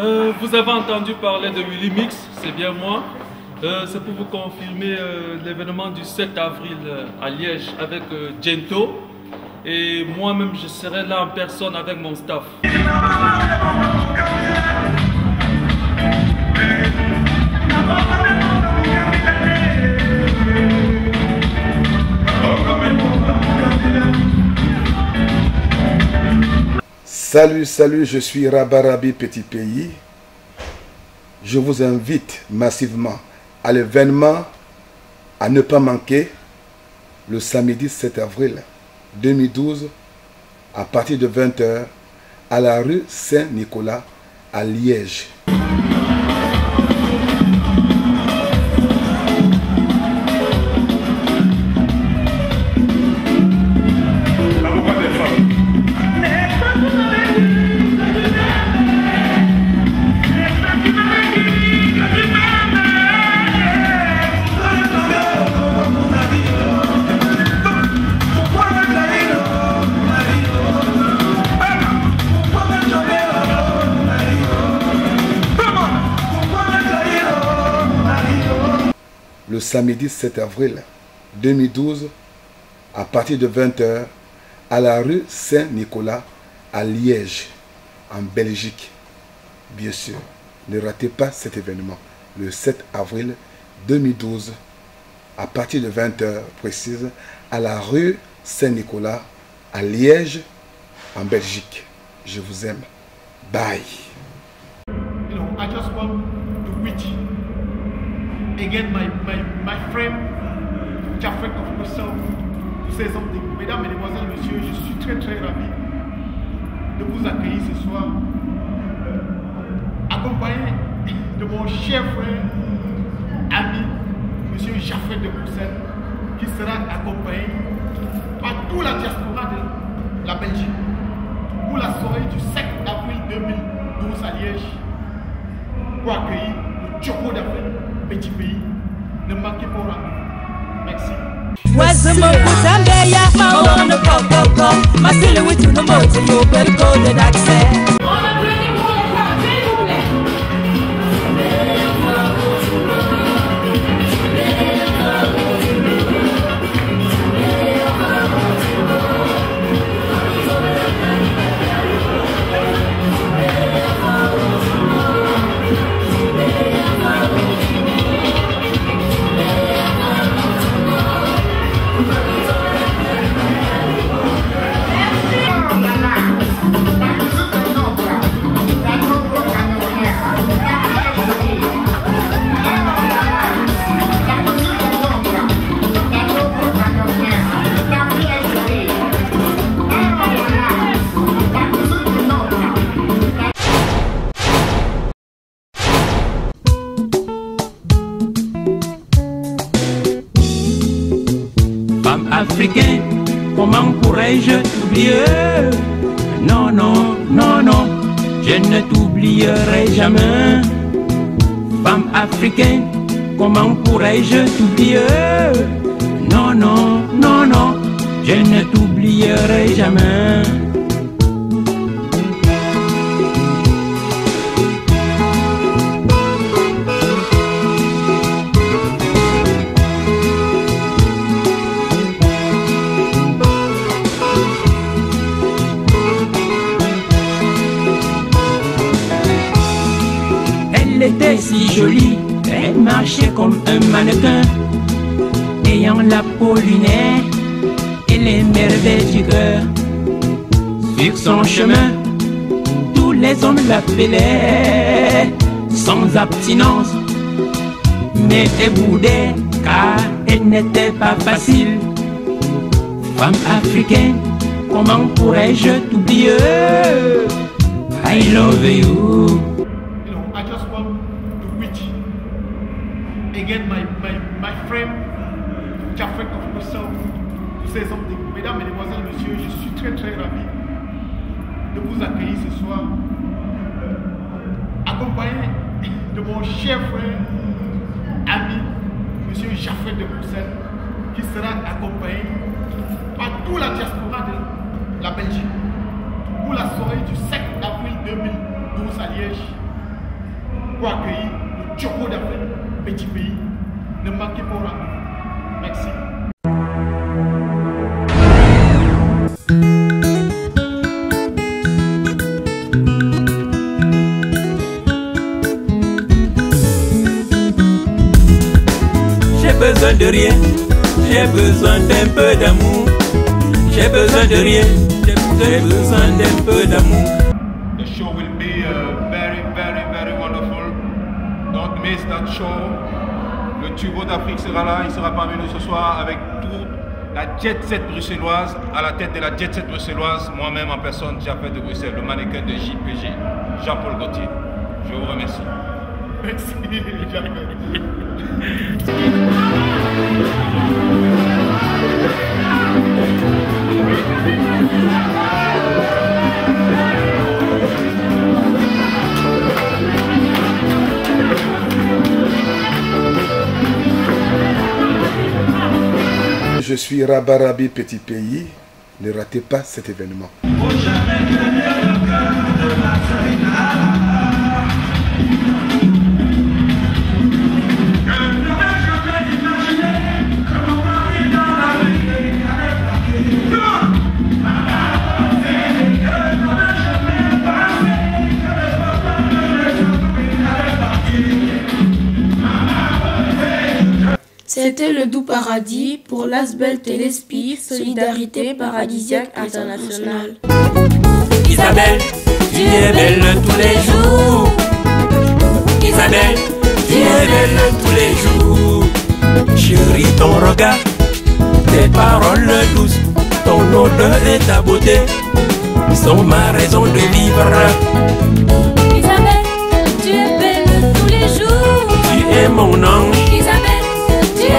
Euh, vous avez entendu parler de Willy Mix, c'est bien moi. Euh, c'est pour vous confirmer euh, l'événement du 7 avril à Liège avec Gento. Et moi-même, je serai là en personne avec mon staff. Salut, salut, je suis Rabarabi Petit Pays. Je vous invite massivement à l'événement à ne pas manquer le samedi 7 avril 2012 à partir de 20h à la rue Saint-Nicolas à Liège. Le samedi 7 avril 2012 à partir de 20h à la rue Saint-Nicolas à Liège, en Belgique. Bien sûr, ne ratez pas cet événement le 7 avril 2012 à partir de 20h précise à la rue Saint-Nicolas à Liège, en Belgique. Je vous aime. Bye. Again my, my, my friend Jafet of myself to. Mesdames, Mesdemoiselles, Messieurs, je suis très très ravi de vous accueillir ce soir, accompagné de mon cher frère, ami, Monsieur Jafet de Bruxelles, qui sera accompagné par toute la diaspora de la Belgique pour la soirée du 7 avril 2012 à Liège pour accueillir le Tchoko d'Afrique, petit pays. Ne manquez pas au rendez-vous. Merci. Wazuma kutambeya mawono kokoko masili witu no moti mo Femme africaine, comment pourrais-je t'oublier? Non, non, non, non, je ne t'oublierai jamais. Femme africaine, comment pourrais-je t'oublier? Non, non, non, non, je ne t'oublierai jamais. Elle était si jolie, elle marchait comme un mannequin, ayant la peau lunaire et les merveilles du cœur. Sur son chemin, tous les hommes l'appelaient sans abstinence, mais elle boudait car elle n'était pas facile. Femme africaine, comment pourrais-je t'oublier? I love you. Myself to say something. Mesdames, Mesdemoiselles, Messieurs, je suis très très ravi de vous accueillir ce soir, accompagné de mon cher frère, ami, Monsieur Jafet de Bruxelles, qui sera accompagné par toute la diaspora de la Belgique pour la soirée du 7 avril 2012 à Liège pour accueillir le Turbo d'Afrique, petit pays. Ne manquez pas au. Merci. Besoin de rien, j'ai besoin d'un peu d'amour. J'ai besoin de rien, j'ai besoin d'un peu d'amour. The show will be uh, very, very, very wonderful. Don't miss that show. Le Turbo d'Afrique sera là, il sera parmi nous ce soir avec toute la jet set bruxelloise, à la tête de la jet set bruxelloise, moi-même en personne, Japet de Bruxelles, le mannequin de JPG, Jean-Paul Gaultier. Je vous remercie. Merci, suis Rabarabi Petit Pays. Ne ratez pas cet événement. C'était le doux paradis pour l'Asbel Téléspi, Solidarité Paradisiaque Internationale. Isabelle, tu es belle tous les jours. Isabelle, tu es belle tous les jours. Chérie, ton regard, tes paroles douces, ton odeur et ta beauté sont ma raison de vivre. Isabelle, tu es belle tous les jours. Tu es mon ange.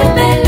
Bebé.